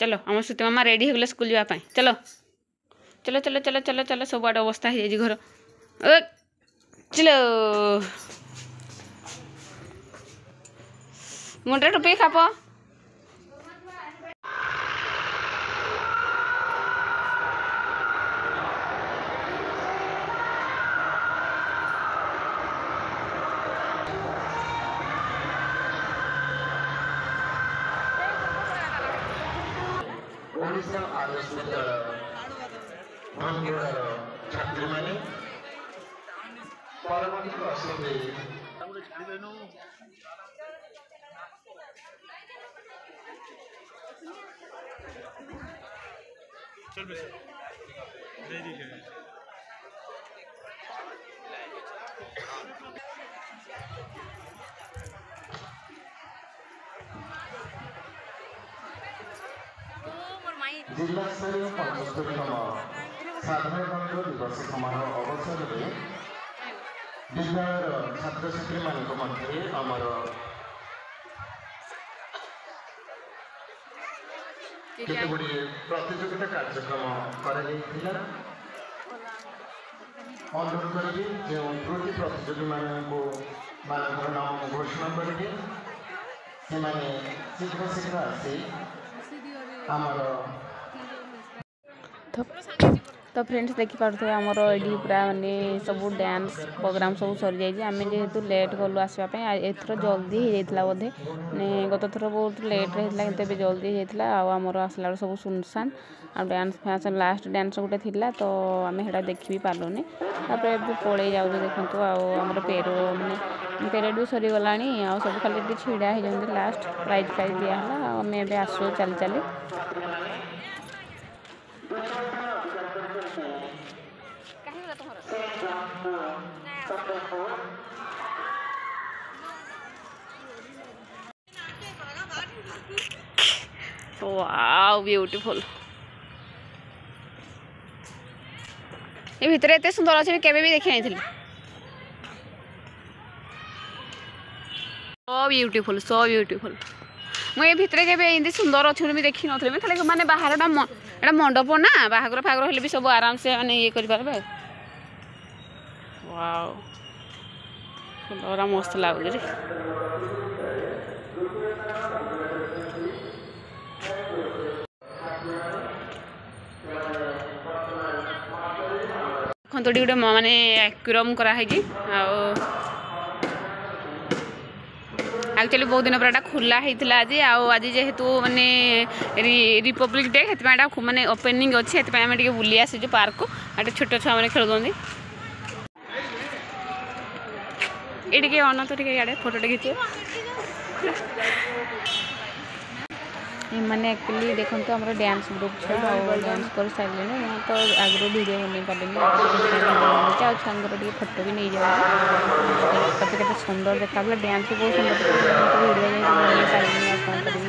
চলো আমার সুতি মামা রেডি হয়ে গেলে স্কুল যাওয়া পাই চলো চলো চলো চলো চলো চলো সবুয়াড়ে অবস্থা হয়ে যাই ঘর ও চলো মুন্ডা টুপি খাপ مساء الستار জিলাস্তরীয় পঞ্চস্তরীতম সাধারণত দিবস সমারোহ অবসরের বিদ্যালয়ের ছাত্রছাত্রী মানক মধ্যে আমার কেতগুড়িয়ে প্রতিযোগিতা কার্যক্রম করা যাইছিল অনুরোধ করিবি যে কৃতি প্রতিযোগী মানুষ ମାନଙ୍କର ନାମ ଘୋଷଣା କରିବେ ସେମାନେ ଶୀଘ୍ର ଶୀଘ୍ର ଆସି ଆମର ତ ତ ଫ୍ରେଣ୍ଡସ୍ ଦେଖିପାରୁଥିବେ ଆମର ଏଠି ପୁରା ମାନେ ସବୁ ଡ୍ୟାନ୍ସ ପ୍ରୋଗ୍ରାମ୍ ସବୁ ସରିଯାଇଛି ଆମେ ଯେହେତୁ ଲେଟ୍ ଗଲୁ ଆସିବା ପାଇଁ ଏଥର ଜଲ୍ଦି ହେଇଯାଇଥିଲା ବୋଧେ ମାନେ ଗତଥର ବହୁତ ଲେଟ୍ରେ ହେଇଥିଲା କିନ୍ତୁ ଏବେ ଜଲ୍ଦି ହେଇଯାଇଥିଲା ଆଉ ଆମର ଆସିଲା ବେଳକୁ ସବୁ ସୁନସାନ ଆଉ ଡ୍ୟାନ୍ସ ଫ୍ୟାନ୍ସ ଲାଷ୍ଟ ଡ୍ୟାନ୍ସ ଗୋଟେ ଥିଲା ତ ଆମେ ସେଇଟା ଦେଖି ବି ପାରିଲୁନି ତାପରେ ଏବେ ପଳେଇ ଯାଉଛୁ ଦେଖନ୍ତୁ ଆଉ ଆମର ପେର ମାନେ ପେରେଡ୍ ବି ସରିଗଲାଣି ଆଉ ସବୁ ଖାଲି ଏଠି ଛିଡ଼ା ହେଇଯାଉଛନ୍ତି ଲାଷ୍ଟ ପ୍ରାଇଜ୍ ଫ୍ରାଇଜ୍ ଦିଆହେଲା ଆଉ ଆମେ ଏବେ ଆସୁ ଚାଲି ଚାଲି वाओ ब्यूटीफुल भितर एत सुंदर अच्छे केवे देखी नहीं सो ब्यूटीफुल सो ब्यूटीफुल मुझे भितर के सुंदर अच्छे भी देखी नी मैंने बाहर मंडप ना बाहर फागर हेल्ले भी सब आराम से मैंने ये कर वाओ मस्त लगे रे खंतो डी गुडे माने एक्वेरियम बहुत दिन पर खुला है आज आज जेहेतु मानने रिपब्लिक डे मैंने ओपेनिंग अच्छे से बुले आसीचु पार्क को छोट छुआ मैंने खेल खेलुंत এদিকে অন্যতটিকে ইয়ারে ফটোটা কিছু ଏମାନେ ଆକ୍ଚୁଆଲି ଦେଖନ୍ତୁ ଆମର ଡ୍ୟାନ୍ସ ଗ୍ରୁପ୍ ଛୁଆ ଆଉ ଡ୍ୟାନ୍ସ କରିସାରିଲେଣି ମୁଁ ତ ଆଗରୁ ଭିଡ଼ିଓ ବନେଇ ପାରିଲିନି ଆଉ ଛୁଆଙ୍କର ଟିକେ ଫଟୋ ବି ନେଇଯାଉଛି କେତେ କେତେ ସୁନ୍ଦର ଦେଖାଗଲା ଡ୍ୟାନ୍ସ ବି ବହୁତ ସୁନ୍ଦର ଭିଡ଼ିଓ ଯାଇକି ବନେଇ ପାରିଲିନି ଆଉ କ'ଣ କରିବି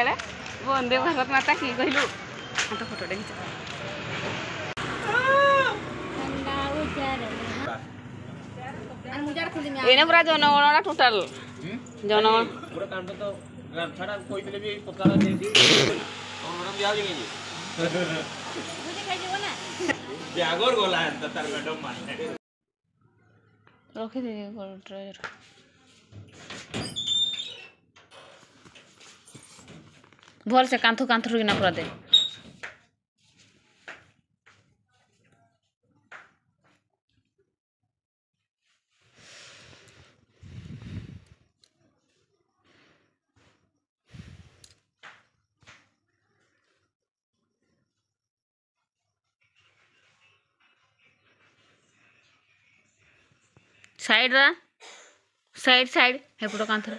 ବେଳେ ବନ୍ଦେ ଭାରତ ମାତା କି କହିଲୁ ତ ଫଟୋଟେ ଘିଚ ଏଇନା ପୁରା ଜନଗଣନା ଟୋଟାଲ ଜନଗଣ ରଖିଦେବି ଭଲ୍ସେ କାନ୍ଥୁ कांथ କିନା पूरा दे साइड रा साइड साइड हेपट कांथर